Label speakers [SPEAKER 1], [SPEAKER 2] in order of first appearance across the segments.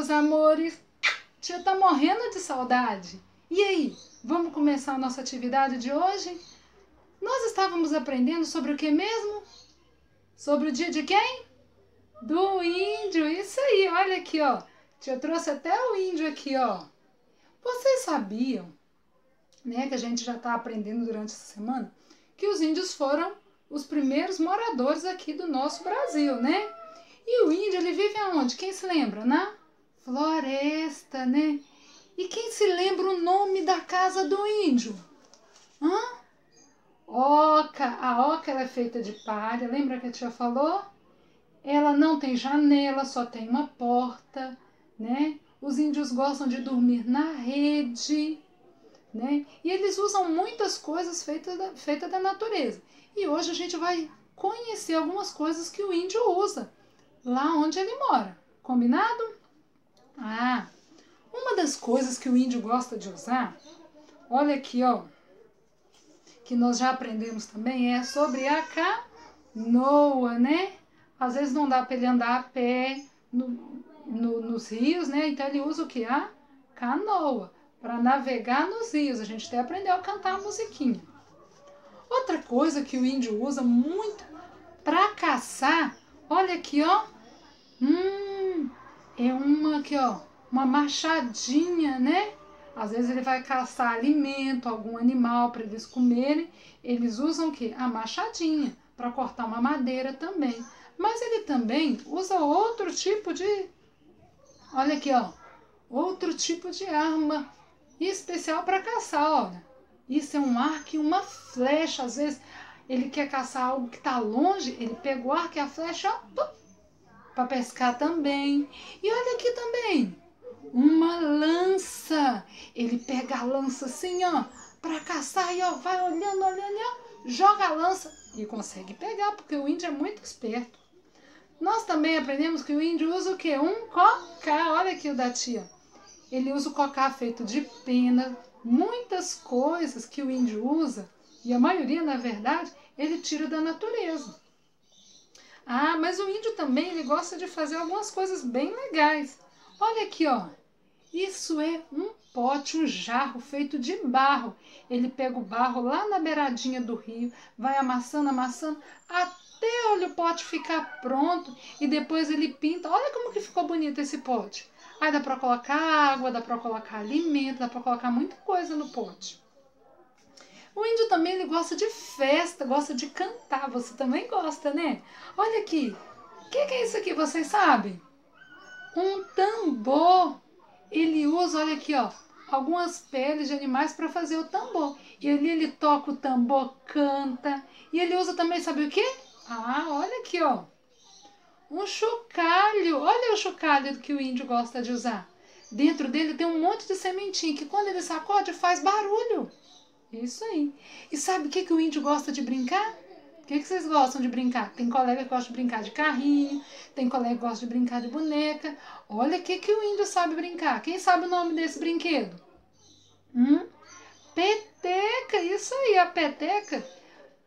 [SPEAKER 1] meus amores! Tia tá morrendo de saudade. E aí, vamos começar a nossa atividade de hoje? Nós estávamos aprendendo sobre o que mesmo? Sobre o dia de quem? Do índio, isso aí, olha aqui, ó. Tia trouxe até o índio aqui, ó. Vocês sabiam, né, que a gente já está aprendendo durante essa semana, que os índios foram os primeiros moradores aqui do nosso Brasil, né? E o índio, ele vive aonde? Quem se lembra? Na floresta, né? E quem se lembra o nome da casa do índio? Hã? Oca. A oca é feita de palha. Lembra que a tia falou? Ela não tem janela, só tem uma porta, né? Os índios gostam de dormir na rede, né? E eles usam muitas coisas feitas da, feita da natureza. E hoje a gente vai conhecer algumas coisas que o índio usa lá onde ele mora. Combinado? Ah, uma das coisas que o índio gosta de usar, olha aqui, ó, que nós já aprendemos também, é sobre a canoa, né? Às vezes não dá para ele andar a pé no, no, nos rios, né? Então ele usa o que? A canoa, para navegar nos rios. A gente até aprendeu a cantar a musiquinha. Outra coisa que o índio usa muito para caçar, olha aqui, ó. Hum, é uma aqui, ó, uma machadinha, né? Às vezes ele vai caçar alimento, algum animal para eles comerem. Eles usam o quê? A machadinha para cortar uma madeira também. Mas ele também usa outro tipo de Olha aqui, ó. Outro tipo de arma especial para caçar, olha. Isso é um arco e uma flecha. Às vezes ele quer caçar algo que está longe, ele pega o arco e a flecha, ó, para pescar também. E olha aqui também, uma lança. Ele pega a lança assim, ó, para caçar e ó, vai olhando, olhando, ó, joga a lança e consegue pegar, porque o índio é muito esperto. Nós também aprendemos que o índio usa o quê? Um cocá. Olha aqui o da tia. Ele usa o cocá feito de pena. Muitas coisas que o índio usa, e a maioria, na verdade, ele tira da natureza. Ah, mas o índio também ele gosta de fazer algumas coisas bem legais. Olha aqui, ó. Isso é um pote, um jarro feito de barro. Ele pega o barro lá na beiradinha do rio, vai amassando, amassando, até olha o pote ficar pronto e depois ele pinta. Olha como que ficou bonito esse pote. Aí dá para colocar água, dá para colocar alimento, dá para colocar muita coisa no pote. O índio também ele gosta de festa, gosta de cantar. Você também gosta, né? Olha aqui. O que, que é isso aqui? Vocês sabem? Um tambor. Ele usa, olha aqui, ó, algumas peles de animais para fazer o tambor. E ali ele toca o tambor, canta. E ele usa também, sabe o quê? Ah, olha aqui, ó. Um chocalho. Olha o chocalho que o índio gosta de usar. Dentro dele tem um monte de sementinha que quando ele sacode faz barulho. Isso aí. E sabe o que, que o índio gosta de brincar? O que, que vocês gostam de brincar? Tem colega que gosta de brincar de carrinho, tem colega que gosta de brincar de boneca. Olha o que, que o índio sabe brincar. Quem sabe o nome desse brinquedo? Hum? Peteca, isso aí, a peteca.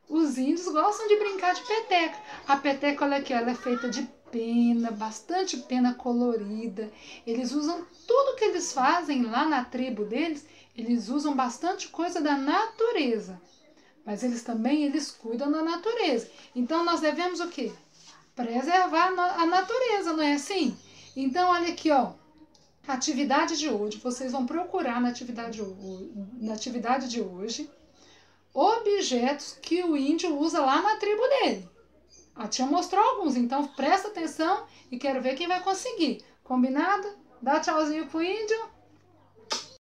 [SPEAKER 1] Os índios gostam de brincar de peteca. A peteca, olha aqui, ela é feita de pena, bastante pena colorida. Eles usam tudo que eles fazem lá na tribo deles, eles usam bastante coisa da natureza. Mas eles também eles cuidam da natureza. Então nós devemos o quê? Preservar a natureza, não é assim? Então olha aqui, ó. Atividade de hoje, vocês vão procurar na atividade, na atividade de hoje objetos que o índio usa lá na tribo dele. A tia mostrou alguns, então presta atenção e quero ver quem vai conseguir. Combinado? Dá tchauzinho pro índio.